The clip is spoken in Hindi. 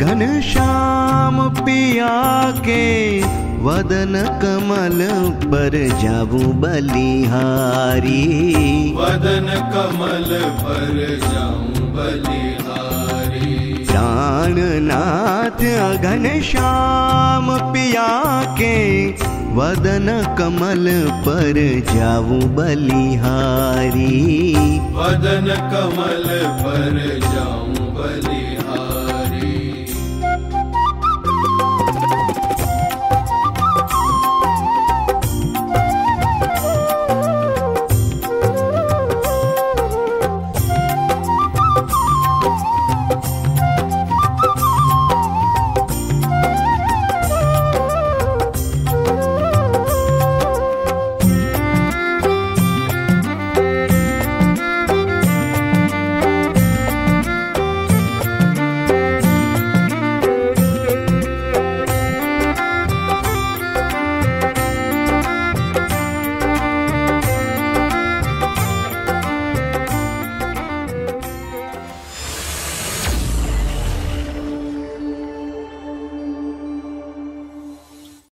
घन श्याम पिया के वदन कमल पर जाऊ बलिहारी। वदन कमल पर जाऊ बलिहारी। प्राणनाथ अघन श्याम पिया के वदन कमल पर जाऊ बलिहारी। वदन कमल पर जाऊ बलिहारी।